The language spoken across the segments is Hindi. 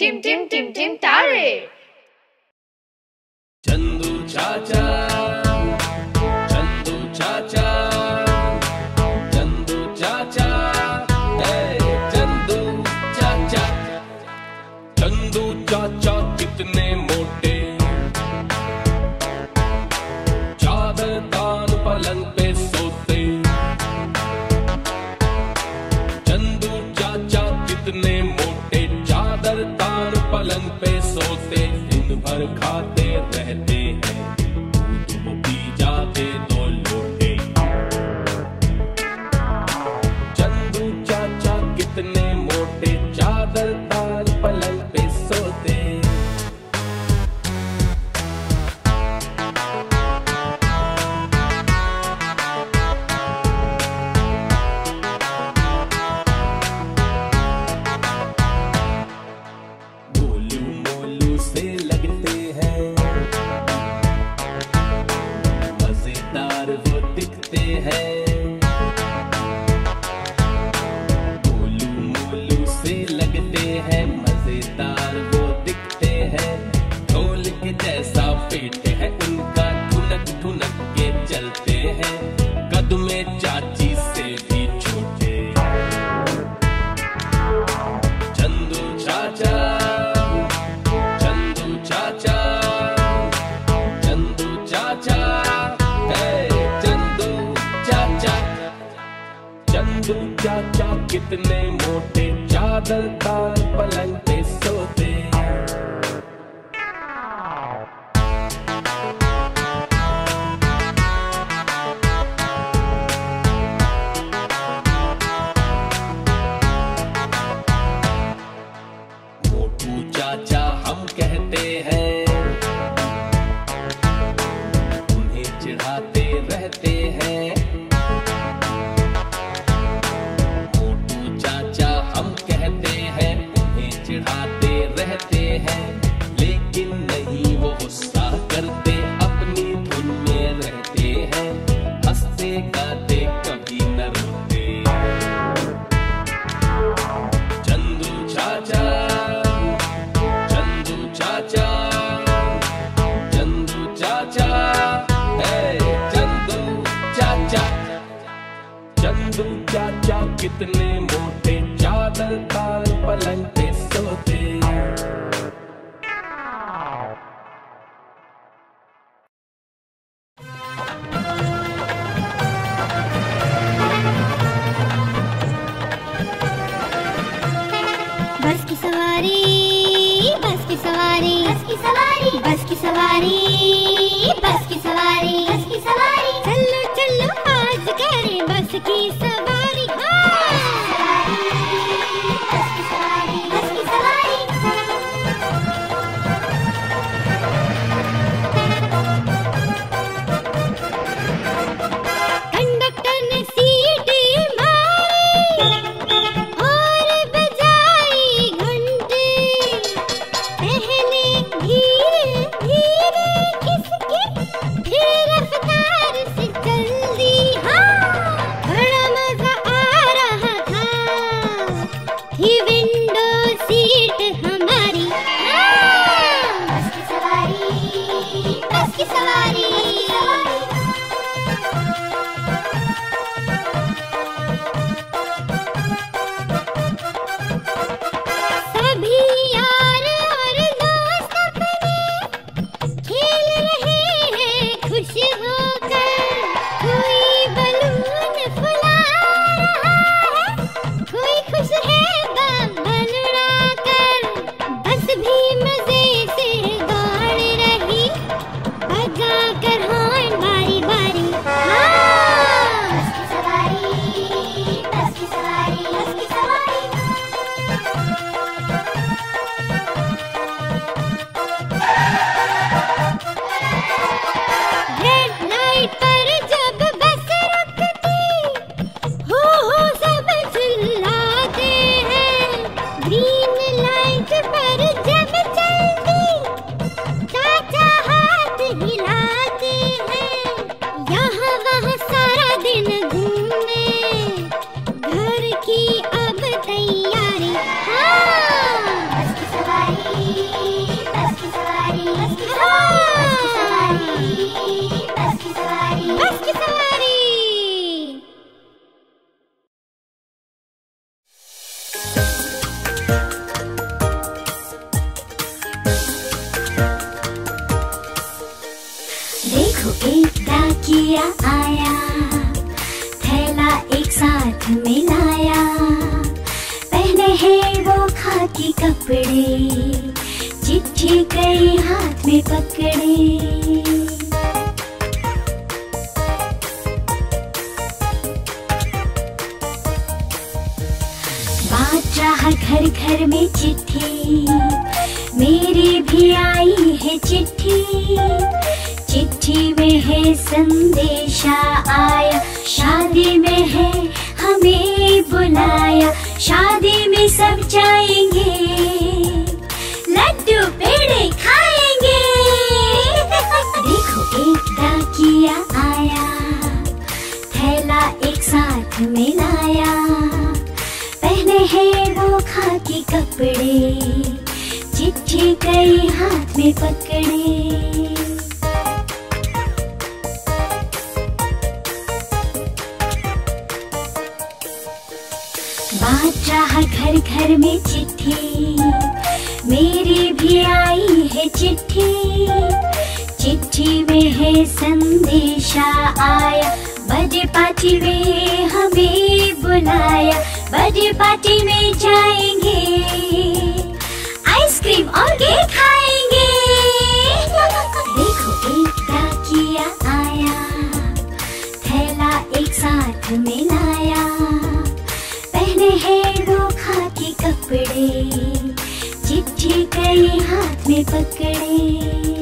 टिम टिम टिम टिम तारे चंदू चाचा कितने मोटे चादर तार पलंग पे सोते। कितने मोटे चादर तार पलंग पे सोते। बस की सवारी, बस की सवारी, बस की सवारी, बस की सवारी, बस की सवारी, बस की सवारी। चलो चलो, आज करें बस की सवारी। की सवारी डाकिया आया, थैला एक साथ मिलाया पहने हैं वो खाकी कपड़े चिट्ठी कई हाथ में पकड़े। रहा घर घर में चिट्ठी, मेरी भी आई है चिट्ठी। चिट्ठी में है संदेशा आया। शादी में है, हमें बुलाया। शादी में सब जाएँगे, लड्डू, पेड़े खाएँगे। देखो, एक डाकिया आया, थैला एक साथ मिलाया पहने हैं वो खाकी कपड़े, चिट्ठी कई हाथ में पकड़े। घर घर में चिट्ठी। मेरी भी आई है चिट्ठी। चिट्ठी में है संदेशा आया। बर्थडे पार्टी में हमें बुलाया। बर्थडे पार्टी में जाएँगे। आइसक्रीम और केक खाएँगे। देखो, एक डाकिया आया। थैला एक साथ मिलाया पहने हैं कपड़े चिट्ठी कई हाथ में पकड़े।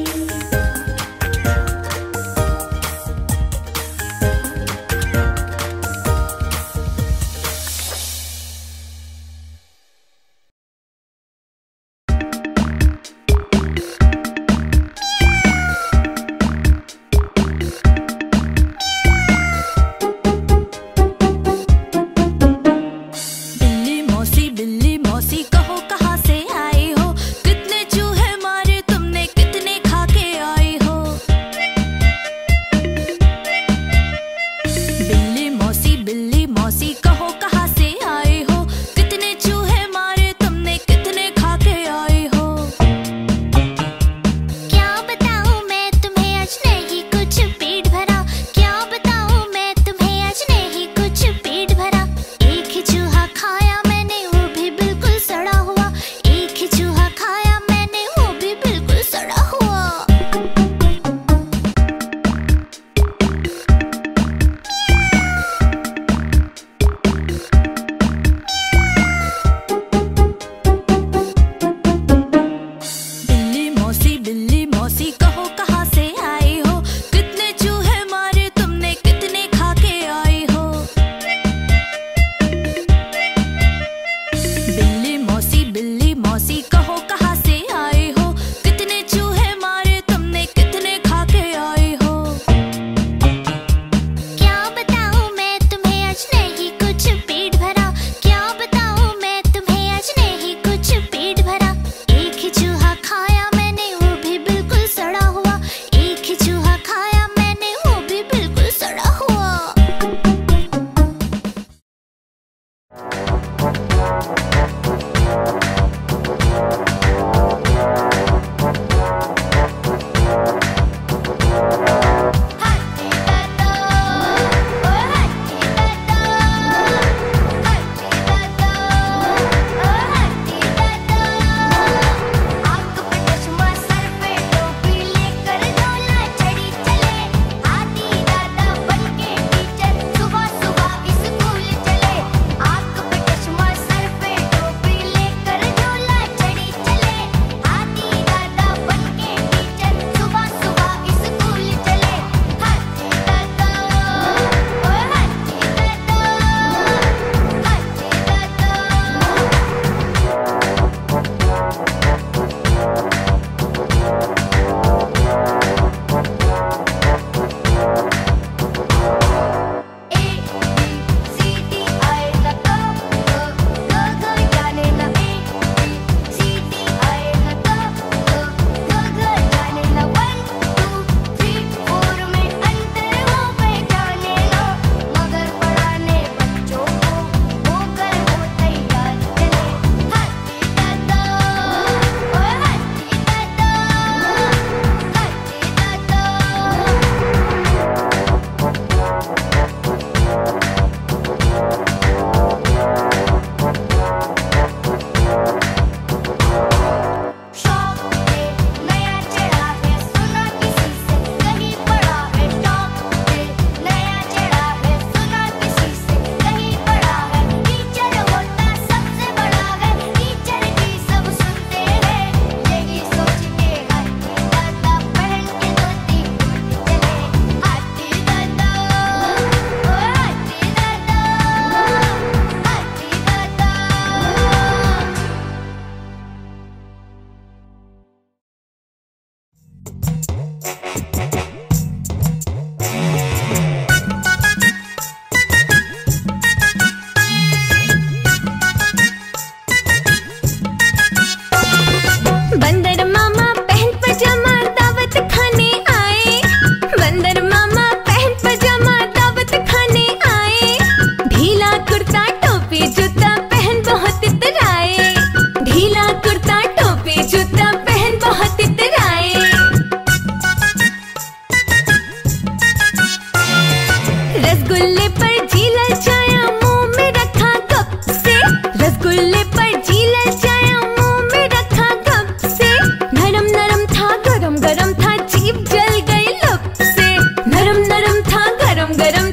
नरम नरम था गरम गरम